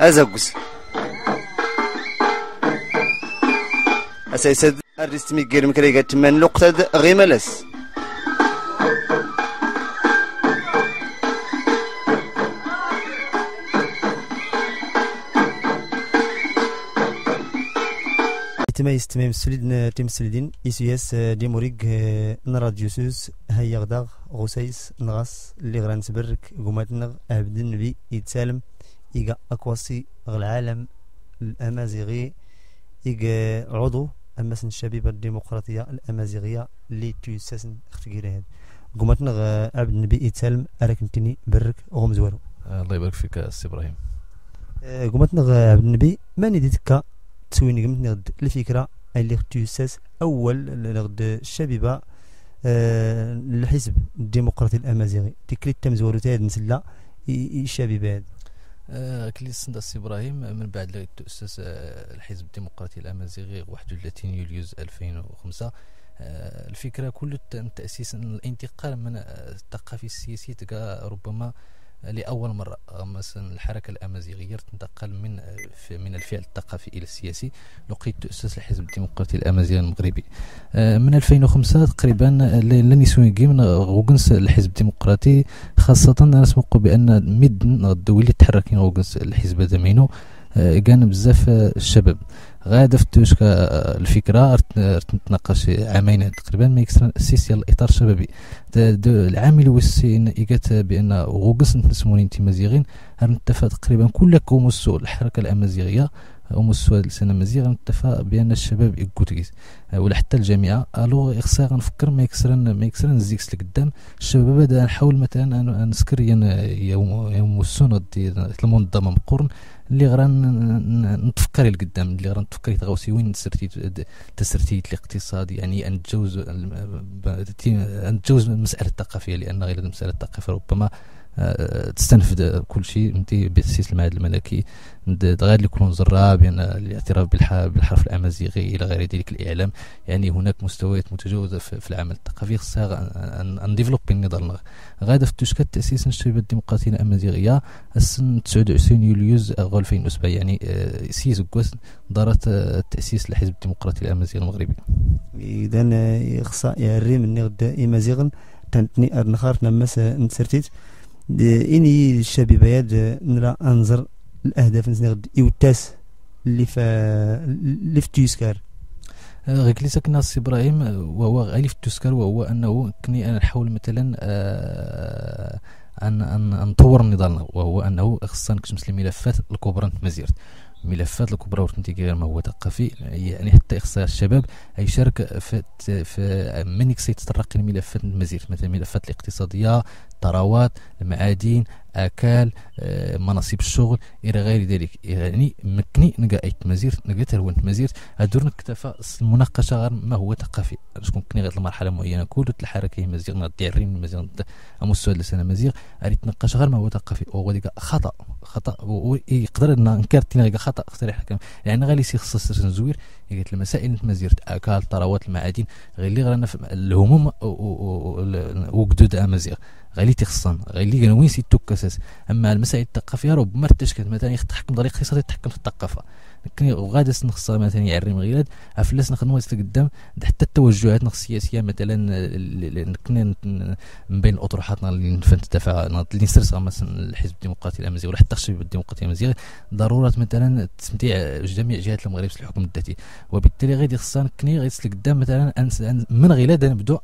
أزاقس أسايسد الرسمي غير مكريغا تمان لقطة غيملس تمايز تمايم سليد تيم سليدين إسياس دي موريق نراديو سوس هيا غداغ غوسايس نغاس اللي غران تبرك قومات نغ عبد النبي يتسالم إيغا أكواسي العالم الأمازيغي إيغا عضو أمس الشبيبة الديمقراطية الأمازيغية اللي تيساسن اختقيري هاد قومات نغ عبد النبي يتسالم أراك نتني برك غومزوارو الله يبارك فيك سي إبراهيم. قومات نغ عبد النبي ماني ديتكا تسويني قمت نغد الفكرة اللي تيساس أول نغد الشبيبة آه، الحزب الديمقراطي الأمازيغي. تكريت تمزورو تاعد نسلا الشبيبة هاد. آه، كلي سندا سي إبراهيم من بعد لا تؤسس آه، الحزب الديمقراطي الامازيغي 31 يوليوز 2005 آه، الفكرة كل التاسيس الانتقال من الثقافي السياسي تلقى ربما لأول مرة. مثلا الحركة الأمازيغية تنتقل من من الفعل الثقافي إلى السياسي. لقيت تؤسس الحزب الديمقراطي الأمازيغي المغربي. من 2005 تقريبا لن يسوي من غوغنس الحزب الديمقراطي خاصة نسمق بأن مد الدولي تحركين غوغنس الحزب دمينو. كان بزاف الشباب. غادا فتوش الفكرة نتناقش عامين تقريبا ما يكسر السيسي الاطار الشبابي العام اللي وسين إيجات بأن غوغس نسموني انت مزيغين تقريبا كل كوموسو الحركة الأمازيغية. ومستوى السنة مزيغ نتفق بأن الشباب يكوتيس ولا حتى الجامعة. ألو خصها غنفكر ما يكسرن ما يكسرن نزيكس لقدام. الشباب بدا نحاول مثلا نسكر يوم يوم السنة المنظمة مقرن. اللي غران نتفكر لقدام. اللي غران نتفكر تغوسي وين تسرتي تسرتي الاقتصاد يعني أن تجوز ان تجوز المساله الثقافيه لأن غير المسألة الثقافية ربما آه، تستنفذ كل شيء انت بتاسيس المعهد الملكي. غير يكونوا زراء بان الاعتراف بالحرف الأمازيغي إلى غير ذلك الإعلام. يعني هناك مستويات متجاوزة في العمل. الثقافي خصها نديفلوبي النضال غادا في تشكل تاسيس الشباب الديمقراطيه الأمازيغية. السن 29 يوليوز 2007 يعني آه، سيز كواس دارت آه، تاسيس الحزب الديمقراطي الأمازيغي المغربي. اذا خصها يري من غدا امازيغن تنتني نخار نمس نتسرتيت. إني الشبيبات نرى أنظر الأهداف نسنغد يوتاس اللي في اللي في تيسكار. غير كلي ساكن سي إبراهيم وهو غالي في تيسكار وهو أنه كني أنا نحاول مثلا آه أن أن نطور النضال وهو أنه خصنا نكتمس الملفات الكبرى مزيرت. الملفات الكبرى ورتنتي ما هو ثقافي يعني حتى اخصائي الشباب يشارك في في من يتطرق الملفات المزير مثلا الملفات الاقتصادية الثروات المعادن اكال آه، مناصب الشغل إلى غير ذلك. يعني مكني نلقى اي تمازير نلقى تلوان تمازير هادور نكتفى المناقشه غير ما هو ثقافي. شكون كني غير المرحله معينة كل الحركة مزيغ نضيع الريم مزيغ امس لسنة مزيغ أريد تناقش غير ما هو ثقافي. وهو ديك خطأ خطأ. ويقدر ننكر تينا خطأ اقترح يعني غالي سي خصص زوير قالت المسائل المزير اكال ثروات المعادن. غير اللي غير الهموم وقدود امازيغ غالي تخصن غالي وين سي توكاساس أما المسائل الثقافية ربما تشكل مثلا يتحكم طريق اقتصادي يتحكم في الثقافة. لكن غادا نخص مثلا يعري مغيلاد أفلاس نخدموا قدام حتى التوجهات السياسيه مثلا كنا من بين الأطروحات اللي نفنت تدافع اللي نسرسها مثلا الحزب الديمقراطي الأمازيغي ولا حتى الشباب الديمقراطي الأمازيغي ضرورة مثلا تمتيع جميع جهات المغرب في الحكم الذاتي. وبالتالي غادي خصنا كني غير قدام مثلا من غيلاد نبدو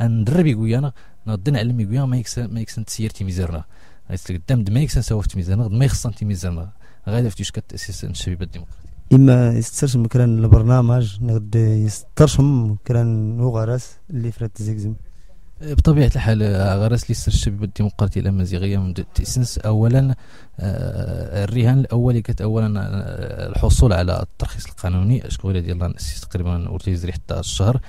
ندرب يقويا نغدي نعلم يقويا ما يكسن ما يكسن تسير تيميزرنا قدام ما يكسن سوف تيميزرنا ما يخصن تيميزرنا غادا في كتاسيس الشبيبة الديمقراطية. إما يسترش مكران البرنامج نغد يسترشم مكران غرس اللي فرات زيكزم بطبيعة الحال غرس اللي يستر الشبيبة الديمقراطية الامازيغيه منذ التأسيس. اولا آه، الرهان الاولي كانت اولا آه، الحصول على الترخيص القانوني أشكو ديال تقريبا ورتيزري حتى الشهر.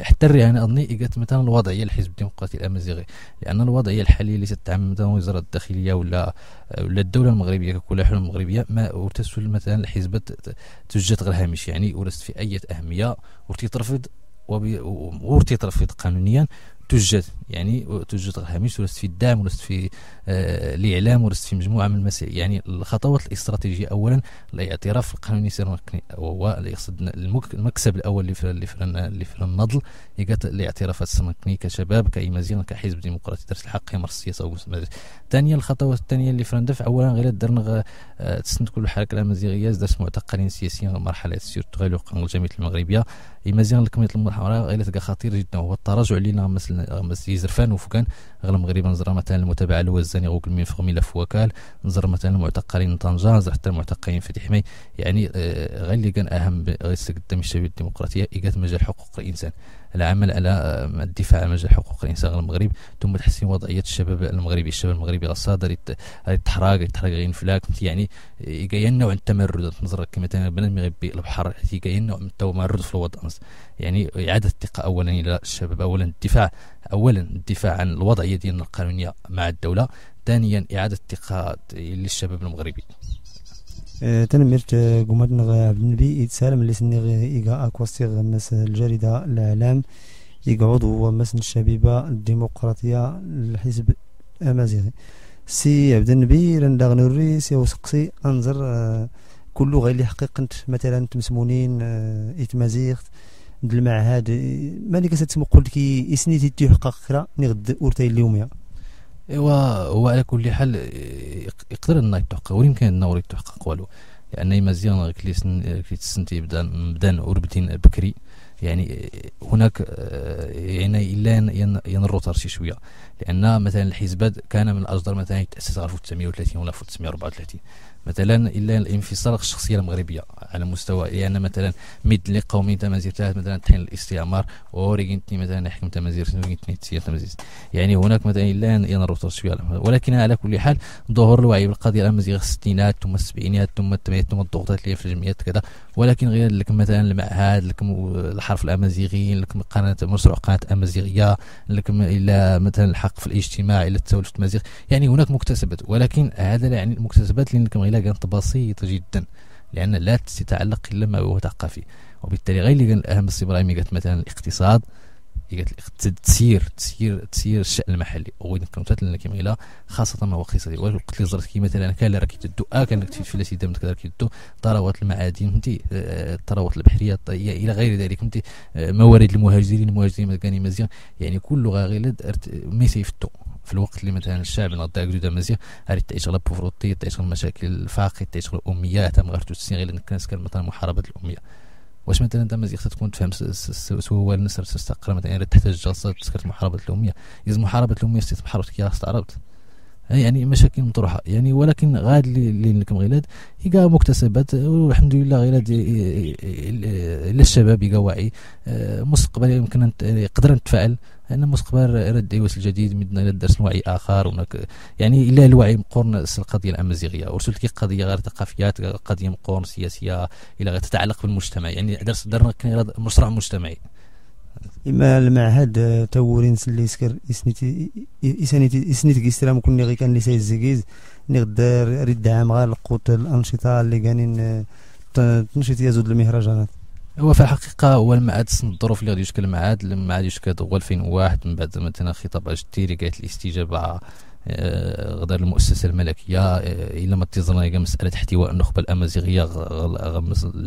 حتى الرهان أظني اجت مثلا الوضعية للحزب الديمقراطي الأمازيغي لأن الوضعية الحالية اللي تتعامل مثلا وزارة الداخلية ولا ولا الدولة المغربية ككل حلول المغربية ما ورتسول مثلا الحزب توجد غير هامش يعني ورست في أي أهمية ورتي ترفض ورتي ترفض قانونيا. توجد يعني توجد هامش ولست في الدعم ولست في آه الإعلام ولست في مجموعة من المسائل. يعني الخطوات الاستراتيجية اولا الاعتراف القانوني هو يقصد المكسب الأول اللي في اللي في النضل هي الاعترافات السمكني كشباب كايمازيغ كحزب ديمقراطي درس الحق يمر السياسة ثانيا الخطوات الثانية اللي في ندفع اولا غير درنا آه، تسند كل الحركه الامازيغيه درس معتقلين سياسيين مرحله سيرتو غير الجمعية المغربية. يمازيغ الكميه المحاورة غير تلقى خطير جدا هو التراجع اللي مثلا مثل يزرفان وفكان غير المغرب نزر مثلا المتابعه الوزاني غوك من فغمي لف وكال نزر مثلا المعتقلين طنجة نزر حتى المعتقلين في حمي يعني آه، غير اللي كان اهم غير قدام الشباب الديمقراطية إيجاد مجال حقوق الإنسان. العمل على آه، الدفاع عن مجال حقوق الإنسان المغرب ثم تحسين وضعية الشباب المغربي. الشباب المغربي غصاد التحراق التحراق غين فلاك يعني يقين نوع التمرد نظر كما بنادم يغبي البحر يقين نوع من التمرد في الوضع يعني إعادة الثقة اولا إلى الشباب. اولا الدفاع اولا الدفاع عن الوضعية ديالنا القانونية مع الدولة. ثانيا إعادة الثقة للشباب المغربي. تنمرت قمتنا عبد النبي يتسالم اللي سني إيغا أكواستيغ مس الجريدة الإعلام إيغا عضو مس الشبيبة الديمقراطية الحزب الأمازيغي سي عبد النبي رنداغ نوري سي وسقسي أنظر أه كله غير اللي حقيقة مثلا تمسمونين إتمازيغ المعهد مالك ستسمو قلت كي إسنيتي تيحقق كرا نغد أورتاي اليوميه ايوا هو على كل حال يقدر إنه يتحقق ويمكن إنه يتحقق والو لأن مزيان كلي تسنتي بدا بدا أوربتين بكري يعني هناك يعني إلا ينرو شي شوية لأن مثلا الحزبات كان من الأصدار مثلا يتأسس 1930 ولا 1934 مثلا إلا الانفصال الشخصيه المغربية على مستوى لأن يعني مثلا مد لقومي تمازيغ مثلا تحين الاستعمار اوريغنتني مثلا حكم تمازيغ اوريغنتني تسير تمازيغ. يعني هناك مثلا إلا ينرو شوية ولكن على كل حال ظهور الوعي بالقضية الامازيغ الستينات ثم السبعينات ثم الثمانينات ثم الضغوطات اللي في الجمعيات كذا. ولكن غير لكم مثلا المعهد لكم الحرف الامازيغي لكم قناة مشروع قناة أمازيغية لكم إلى مثلا الحق في الاجتماع إلى التولف التمازيغ يعني هناك مكتسبات. ولكن هذا لا يعني المكتسبات اللي كانت بسيطة جدا لأن لا تتعلق إلا ما هو ثقافي. وبالتالي غير اللي أهم السي إبراهيم قالت مثلا الاقتصاد قالت تسيير تسيير تسيير الشأن المحلي. وين كنت لنا كيما قيلا خاصة ما هو اقتصادي وقلت لي زرت كي مثلا كان راه كيتدو آه كان في في دام كذا كيتدو ثروات المعادن فهمتي؟ الثروات آه، البحريه إلى غير ذلك فهمتي؟ آه، موارد المهاجرين المهاجرين مزيان. يعني كل غير ما سيفتو في الوقت اللي مثلا الشعب نغدا جدود مزيان هاري تعيش على بوفروتي تعيش على المشاكل الفاقد تعيش على الاميه تم غير تسين غير الناس كان مثلا محاربة الأمية. واش مثلا أنت مزيان تكون تفهم سوا الناس تستقر مثلا تحتاج جلسة تذكر محاربة الأمية. إذا محاربة الأمية ستي محاربه كي استعربت يعني مشاكل مطروحة. يعني ولكن غاد اللي لكم غيلاد يلقى مكتسبات والحمد لله غيلاد الشباب يلقى واعي آه، مستقبل يمكن يقدر نتفاعل لأن مستقبل رد ايوس الجديد مدنا درس وعي آخر هناك يعني إلا الوعي مقورن القضية الأمازيغية ورسلت قضية غير ثقافيات قضية مقورن سياسية إلى غير تتعلق بالمجتمع. يعني درس درنا مشروع مجتمعي. إما المعهد تورين اللي يسكر يسنيتي يسنيتي يسنيتي استلام كل غي كان لسي الزكيز نقدر رد عام غير القوت الأنشطة اللي كانين تنشط يزود المهرجانات. هو في الحقيقة هو المعهد الظروف اللي غادي يشكل المعهد المعهد يشكل هو 2001 من بعد مثلا خطاب اجتيري قالت الاستجابة آه، غدار المؤسسة الملكية آه، إلا ما تزرنا مسألة احتواء النخبة الأمازيغية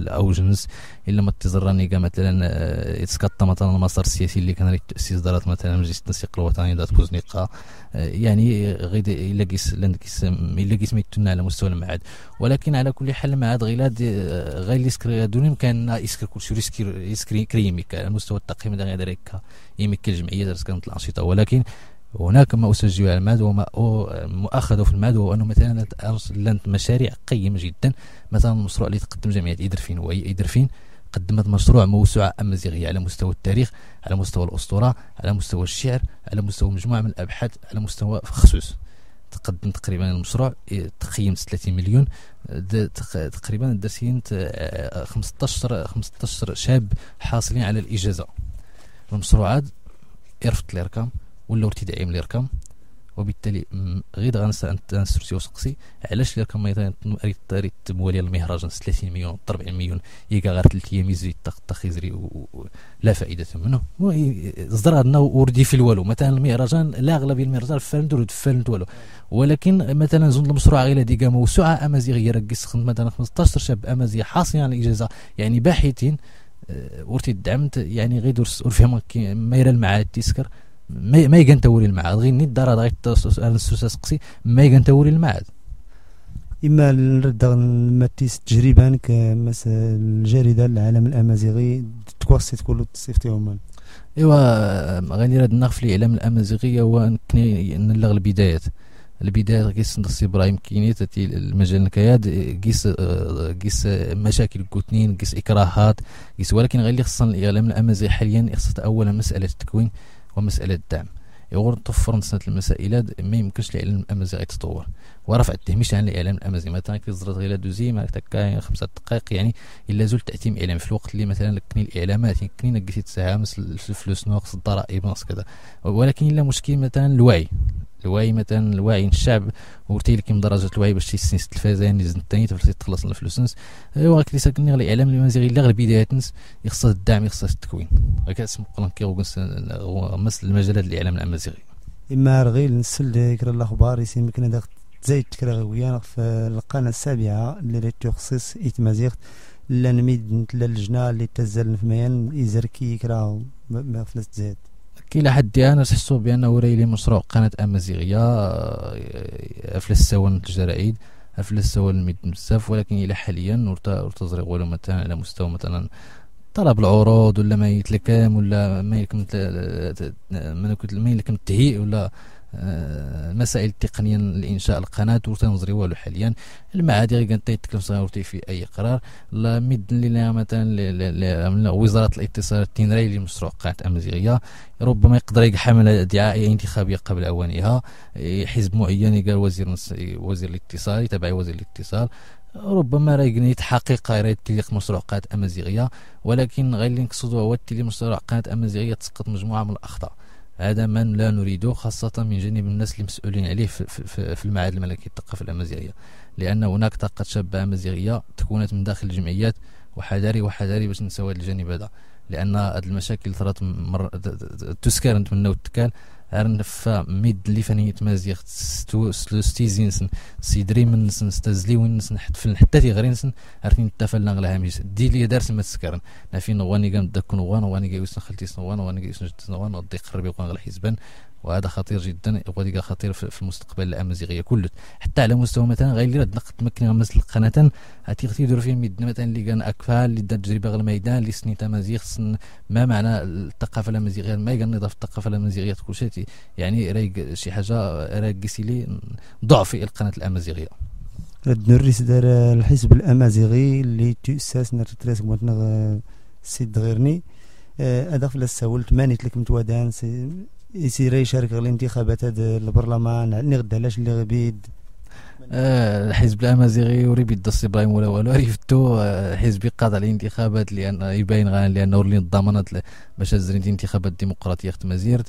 أو جنس إلا ما تزرنا مثلا آه، يتسقط مثلا المسار السياسي اللي كان تأسيس دارت مثلا مجلس التنسيق الوطني دارت بوزنيقة يعني غير إلا كيس إلا كيس ميتنا على مستوى المعاد ولكن على كل حال المعاد غيلاد غير يسكر دون يمكن يسكر كل شيء يسكر كريميك على مستوى التقييم دغيا يمكن الجمعية كانت الأنشطة. ولكن هناك ما أسجل على الماد وما مؤخذ في الماد هو أنه مثلا لانت مشاريع قيمة جدا. مثلا المشروع اللي تقدم جمعية إيدرفين وهي إيدرفين قدمت مشروع موسوعة أمازيغية على مستوى التاريخ على مستوى الأسطورة على مستوى الشعر على مستوى مجموعة من الأبحاث على مستوى خصوص. تقدم تقريبا المشروع تقييم 30 مليون. تقريبا درسين 15 15 شاب حاصلين على الإجازة. المشروعات يرفض الارقام ولا ارتدائي من الارقام وبالتالي غير غنسرتي وسقسي. علاش الا كان ريت موالي المهرجان؟ 30 مليون 40 مليون يلقى غير 3 أيام يزيد تخيزري لا فائدة منه. صدر عندنا وردي في الوالو. مثلا المهرجان لا اغلبيه المهرجان فالند ورد فالند والو. ولكن مثلا زون المشروع غير ديكا موسوعه أمازيغية راه مثلا 15 شاب امازيغ حاصلين على الإجازة. يعني باحثين آه، ورتي دعمت يعني غير ورفهم ما يرى المعاد تيسكر ما يقان توري المعاد. غير نيت دار غير سقسي ما يقان توري المعاد. إما نرد نمتيس تجربه كمس الجريدة العالم الأمازيغي تكوسي تقولوا تصيفتيهم إيوا غادي راد نغف الاعلام الأمازيغي هو نلغ البدايات. البدايه قيس نص إبراهيم كيني تاتي المجال الكياد قيس قيس مشاكل كوتنين قيس إكراهات قيس ولكن غير اللي خصنا الإعلام الأمازيغي حاليا خصها اولا مسألة التكوين ومسألة الدعم. يغور طفر سنة المسائلات ما يمكنش الاعلام الامازيغي يتطور ورفع التهميش عن الاعلام الامازيغي مثلا كي زرت غير دوزي ما تكا خمسة دقائق يعني إلا زول تأتيم اعلامي في الوقت اللي مثلا كني الإعلامات كني نقيت تساهم الفلوس ناقص الضرائب ناقص كذا. ولكن إلا مشكل مثلا الوعي. الوعي مثلا الوعي الشعب. ورتي لك من درجة الوعي باش تيسنس التلفازه يعني زنت ثاني تفلسي تخلص الفلوس أيوا كلي ساكن الإعلام الأمازيغي لا غير بدايات يخصها الدعم يخصها التكوين. هكا اسم قرآن كي مثل المجالات الإعلام الأمازيغي. إما رغيل نسل كرا الأخبار يسمى كنا داخل زايد كرا غويان في القناة السابعة اللي تخصص إيتمازيغ لا نميد لا اللجنة اللي تزال في ميان يزركي كرا ما فلست كي لحد الان تحسوا بأن وريلي مشروع قناة أمازيغية افلس سوان الجرائد افلس سوان الميد بزاف ولكن إلى حاليا ورتزرق ولو مثلا على مستوى مثلا طلب العروض ولا ما يتلكم ولا ما يلكم ما يلكم التهيئ ولا آه، التقنيه لإنشاء القناة وتنظري والو حاليا. المعادي غير كانت يتكلم صغيرتي في أي قرار. لا مد لنا مثلا وزارة الاتصالات تنري لمشروع قناه أمازيغية. ربما يقدر يحمل دعائيه انتخابية قبل أوانها. حزب معين قال وزير وزير الاتصال تبع وزير الاتصال. ربما راه يتحقق راه تليق مشروع قناه أمازيغية. ولكن غير اللي نقصدو هو تلي مشروع قناه أمازيغية تسقط مجموعة من الأخطاء. هذا من لا نريده خاصة من جانب الناس اللي مسؤولين عليه في, في, المعهد الملكي للثقافة الأمازيغية. لأن هناك طاقة شابة أمازيغية تكونت من داخل الجمعيات وحذاري وحذاري باش نسوي الجانب هذا. لأن هذه المشاكل ثرات مر... تسكر نتمنى وتكال ارنفا ميد اللي فاني تمازيغ ستيزين سن سيدري من سن ستازلي وين سن حتى حتى في غرين سن عرفتي تفلنا غلا هاميس دي لي دارس ما تسكرن نافي نواني قام داك نوان واني جاي وسن خلتي سنوان واني جاي وسن نوان ودي قرب يكون غلا حزبان وهذا خطير جدا وهذا خطير في المستقبل الأمازيغية كله حتى على مستوى مثلا غير اللي نقد تمكن القناة هاتي غتي يديروا فيه ميدنا مثلا اللي كان أكفال اللي دار تجربة غير الميدان اللي سني تمازيغ ما معنى الثقافة الأمازيغية؟ ما يقال نضاف الثقافة الأمازيغية كل شيء. يعني راي شي حاجة راي لي ضعف القناة الأمازيغية. الدريس دار الحزب الأمازيغي اللي تؤسس نرتريس سيد غيرني. آه، هذا فلاس سولت مانيت لك متوادان يصير يشارك في الانتخابات هذا البرلمان. على غدا علاش اللي غبيد آه الحزب الأمازيغي يريد يدس إبراهيم ولا والو. عرفتو آه حزب يقاض على الانتخابات لأن يبين غان لأنه اللي ضمنت باش زريت انتخابات ديمقراطية. في مزيرت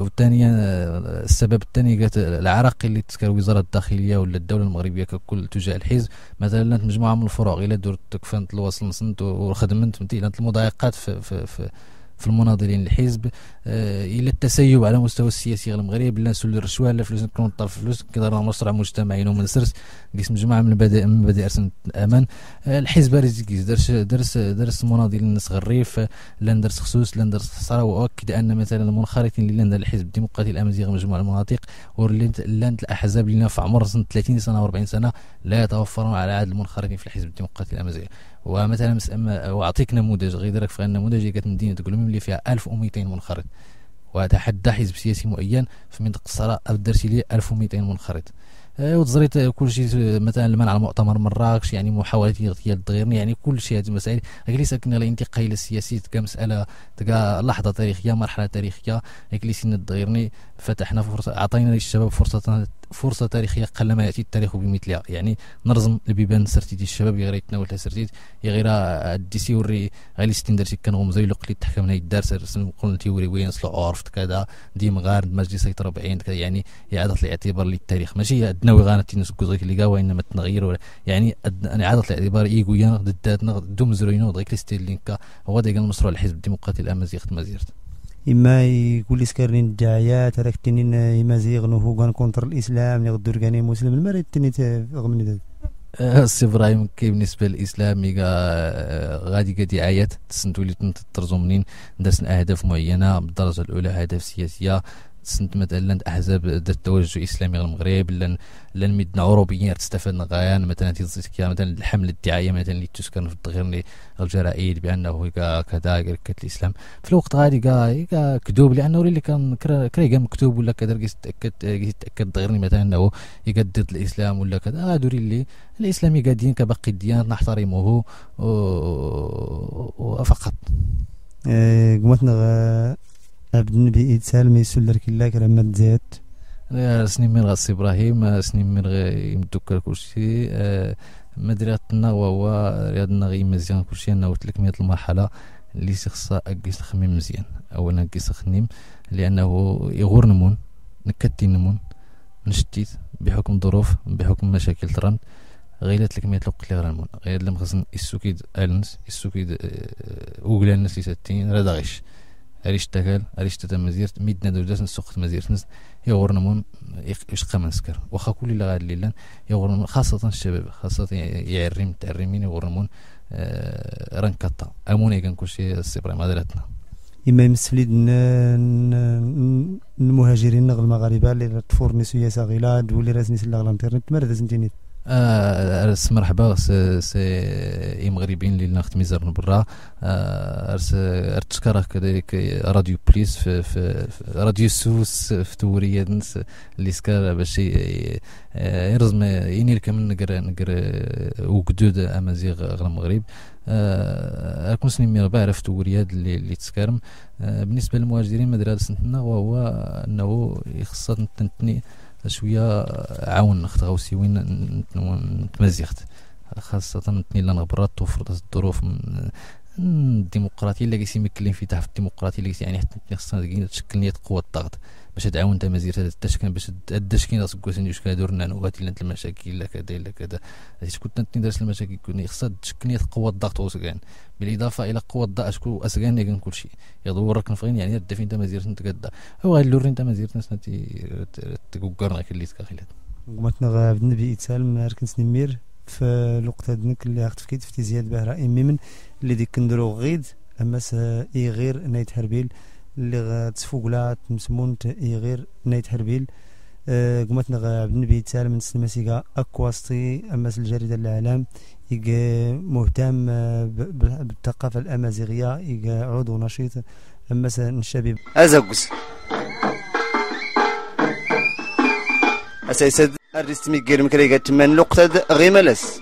والثانية آه، السبب الثاني قالت العراق اللي تذكر وزارة الداخلية ولا الدولة المغربية ككل تجاه الحزب مثلا مجموعة من الفروع إلا درت تكفنت الوصل نصنت وخدمت المضايقات في, في, في في المناضلين الحزب آه، إلى التسيب على مستوى السياسي المغرب لا نسول الرشوه لا فلوس نكون طرف فلوس كدار مشروع مجتمعي ومن سرس قيس مجموعه من مبادئ من مبادئ ارسن الأمان. آه، الحزب رزقيس درس درس درس مناضلين الناس غريف لا درس خصوص لا درس حصرة وأؤكد أن مثلا المنخرطين لنا الحزب الديمقراطي الامازيغي مجموعه المناطق ولان الأحزاب اللي في عمر 30 سنة و40 سنة لا يتوفرون على عدد المنخرطين في الحزب الديمقراطي الامازيغي ومثلا وأعطيك نموذج غير ذلك في النموذج كانت مدينة قلوم اللي فيها 1200 منخرط. وتحدى حزب سياسي معين في منطقة الصحراء درتي لي 1200 منخرط. آه، وتزريت كل شيء مثلا المنع على مؤتمر مراكش يعني محاولة اغتيال الدغيرن يعني كل شيء هذه المسائل. ليس كنا الانتقال السياسي تلقى مسألة تلقى لحظة تاريخية مرحلة تاريخية ليس الدغيرني فتحنا فرصة أعطينا للشباب فرصة فرصة تاريخية قلما يأتي التاريخ بمثلها يعني نرزم البيبان سرتي ديال الشباب غير يتناول سرتيت غير الديسي وري غالي ستين درتي كان غمزه يلق لي تحكم هنا الدار قلنا تيوري وين صلو عرفت كذا ديما غار مجلس سيطرة بعين كذا يعني إعادة الاعتبار للتاريخ. ماشي ادناوي غانت نسكو زيك اللي وانما تنغير يعني أنا إعادة الاعتبار ايغويا ضداتنا دوم زروينو ضيك لينكا هو ديك المشروع الحزب الديمقراطي الامازيغ مازيرت إما يقول لي سكرين الدعايات راك تنين إما زيغ كان كونتر الإسلام غدور كاني مسلم المريض تني غمني ذات السي إبراهيم كي بالنسبة للإسلام آه، غادي كدعايات تسنتو لي ترزو منين دازن أهداف معينة بالدرجة الأولى اهداف سياسية سنت مثلا أحزاب ذات التوجه الإسلامي المغرب لأن لأن ميدنا عروبيين تستفاد غايان مثلا تيزيتك مثلا الحمله الدعايه مثلا اللي تسكن في التغيير الجرائد بأنه كذا كت الإسلام. في الوقت غادي كا كذوب لأنه اللي كان كرا مكتوب ولا كذا يتاكد يتأكد غير مثلا أنه يقدد الإسلام ولا كذا. غادو اللي الإسلامي قادين كباقي الديانات نحترمه فقط قمتنا عبد النبي إيد سالم يسول لك الله كلام تزيت سنين من غاسي إبراهيم سنين من يمدوك كلشي آه، مدرياتنا وهو رياضنا غي مزيان كلشي أنا قلت لك مية المرحلة اللي خصها أكيس تخميم مزيان. أولا أكيس تخميم لأنه يغور نمون نكتي نمون نشتيت بحكم ظروف بحكم مشاكل ترند. غيرت لك ميت لوق لي غرامون غير لم خصن السوكيد ألنس السوكيد آه، اوغلا الناس ستين راه غيش اريش تتا مزيرت ميدنا دوجاس نسوق مزيرت نس يغورنا مون يشقى منسكر واخا كل اللي غاد ليلان يغورنا خاصة الشباب خاصة يعرم تعرمين يغورنا مون آه رنكطا أموني كان كلشي السبري ما درتنا إما يمسليد المهاجرين المغاربة اللي تفورني سياسة غيلاد واللي راسني سلا الانترنت مرة زنتيني. أرس مرحبا سي مغربيين اللي ناخذ ميزار من برا ارس ارتشكر كذلك راديو بليس في, في, راديو سوس في توريا نس اللي سكر باش يرزم ينير كمان نقر نقر وجدود امازيغ غير المغرب اكون سنين مي ربع عرفت ورياد اللي, اللي تسكرم بالنسبة للمهاجرين مدرسة وهو أنه خصها تنتني شوية عاون نخت غوسي وين نتمزيخت خاصة تني لنا برات توفرت الظروف الديمقراطية اللي كيسي مكلين في تحت الديمقراطية اللي يعني حتى خصنا تشكل نية قوة الضغط باش تعاون انت مزير هذا التشكين باش التشكين خاصك كويس واش كادور نانوات الا المشاكل كذا إلا كذا. هادي كنت ندرس المشاكل كوني خصها تشكل قوة الضغط وسكان بالإضافة إلى قوة الضغط أشكو اسكان كان كل شيء. يدور رك نفغين يعني دا انت مزير نتقدا هو غير لوري انت مزير نتي تقوكرنا كلي تكاخيلات قمتنا غاب النبي يتسالم ركن سنمير في الوقت هذاك اللي عرفت فكيت في زياد بهراء ميمن اللي ديك كندرو غيد أما إي غير نايت هربيل. اللي غتسفوق لا تمسمون إي غير نايت هربيل. أه قمتنا عبد النبي تسال من سلماسيكا اكواستي أما الجريدة الأعلام يجا مهتم آه، بالثقافة الأمازيغية يجا عضو نشيط. أما الشباب. ازاكوس أساسا الرسمي كير مكريغا تمان لقطة غيمالس